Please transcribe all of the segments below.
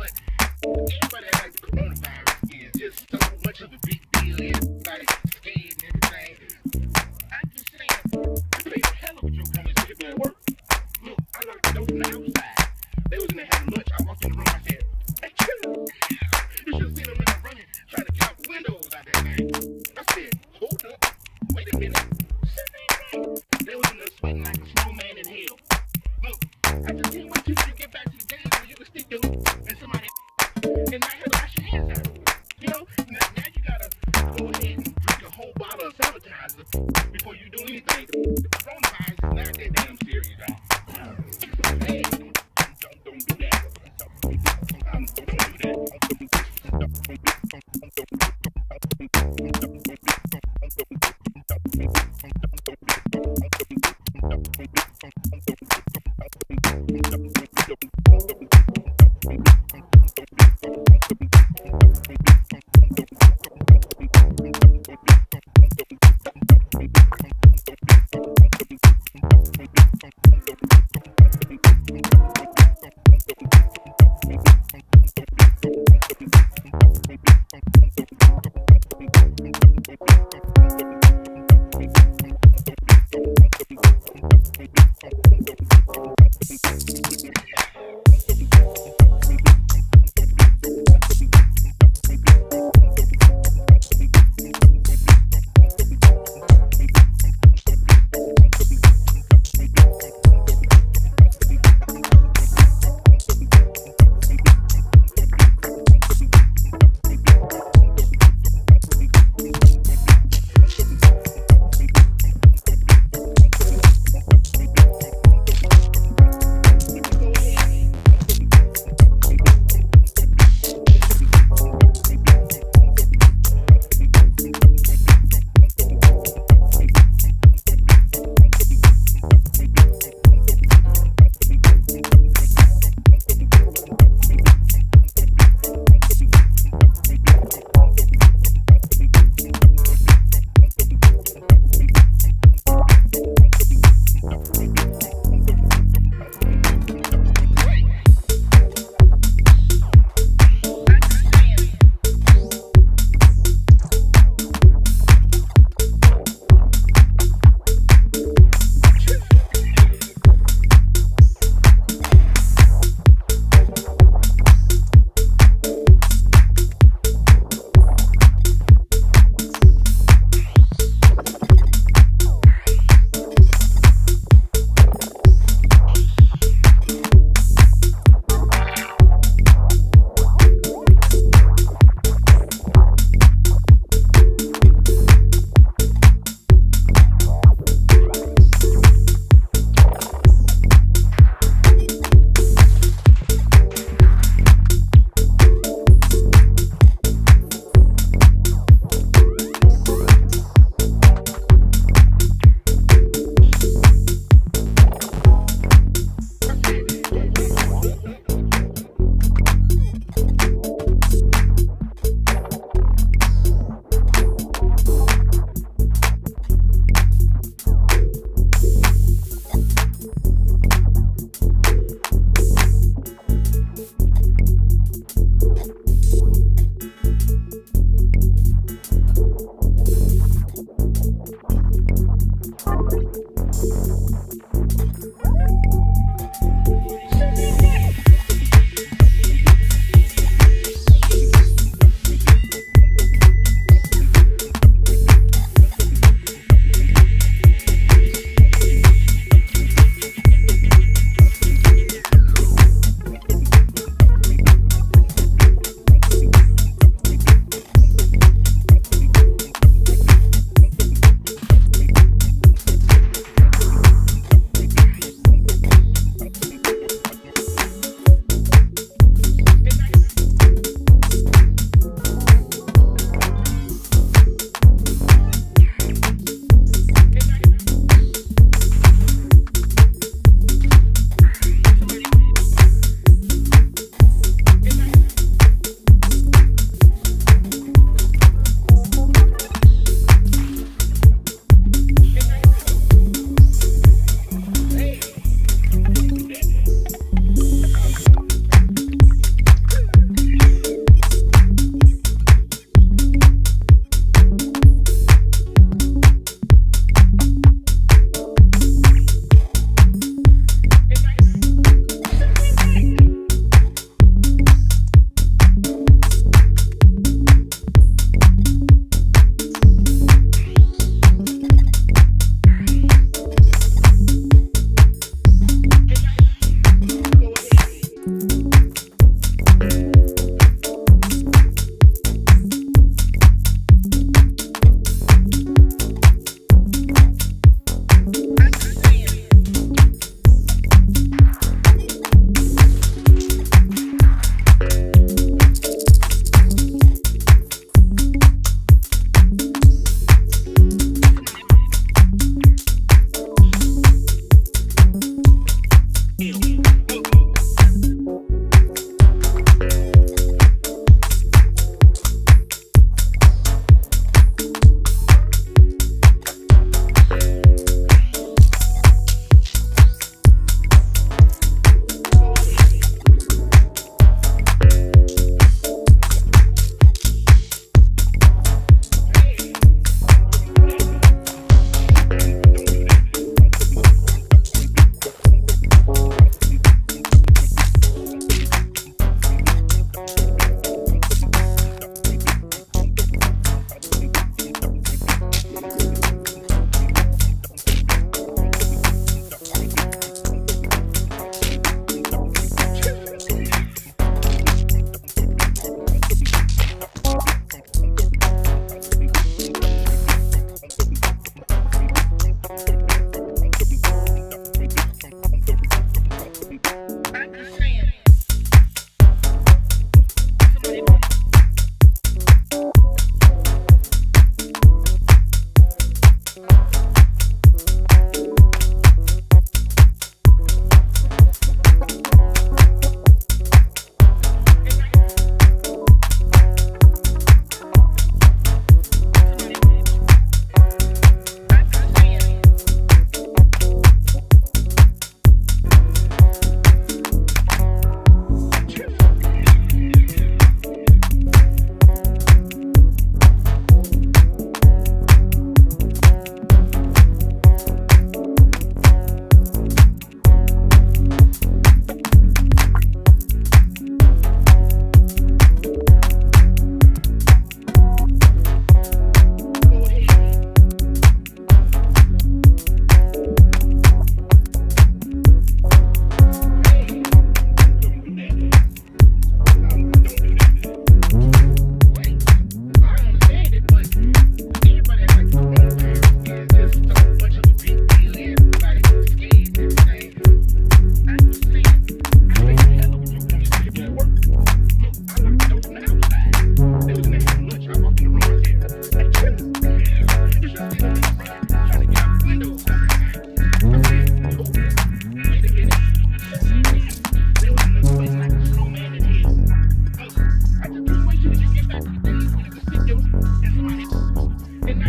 but everybody like the coronavirus is just so much of a big deal. Everybody's scared and everything. I'm just saying, pay the hell of your joke on this shit. Work. Look, I like to know now.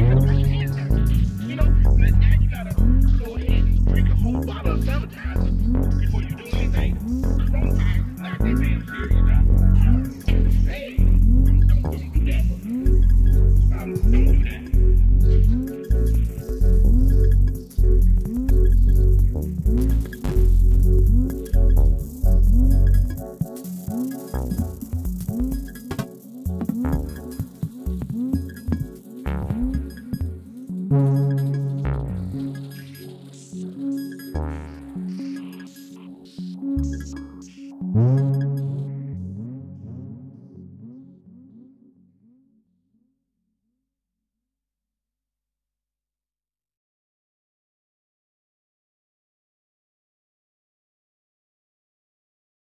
Thank you.